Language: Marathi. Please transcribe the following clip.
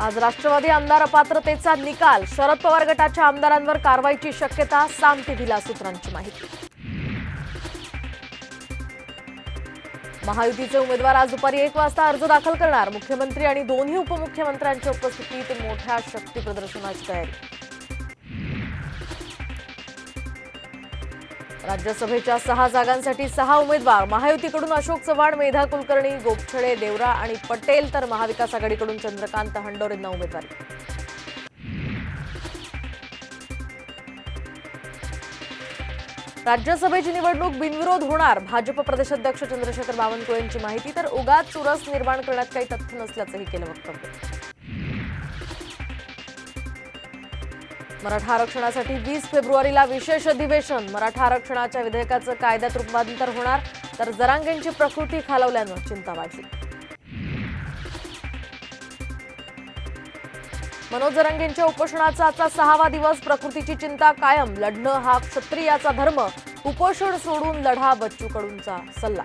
आज राष्ट्रवादी आमदार अपात्रतेचा निकाल. शरद पवार गटाच्या आमदारांवर कारवाईची शक्यता सांगती दिला सूत्रांची माहिती. महायुतीचे उमेदवार आज दुपारी एक वाजता अर्ज दाखल करणार. मुख्यमंत्री आणि दोन्ही उपमुख्यमंत्र्यांच्या उपस्थितीत मोठ्या शक्ती प्रदर्शनाची तयारी. राज्यसभेच्या सहा जागांसाठी सहा उमेदवार. महायुतीकडून अशोक चव्हाण मेधा कुलकर्णी गोपछडे देवरा आणि पटेल तर महाविकास आघाडीकडून चंद्रकांत हंडोरेंना उमेदवारी. राज्यसभेची निवडणूक बिनविरोध होणार. भाजप प्रदेशाध्यक्ष चंद्रशेखर बावनकुळेंची माहिती तर उगाच चुरस निर्माण करण्यात काही तथ्य नसल्याचंही केलं वक्तव्य. मराठा आरक्षणासाठी वीस फेब्रुवारीला विशेष अधिवेशन. मराठा आरक्षणाच्या विधेयकाचं कायद्यात रूपांतर होणार तर जरांगेंची प्रकृती खालवल्यानं चिंता वाढली मनोज जरांगेंच्या उपोषणाचा आजचा सहावा दिवस प्रकृतीची चिंता कायम लढणं हा क्षत्रियाचा धर्म उपोषण सोडून लढा बच्चू कडूंचा सल्ला.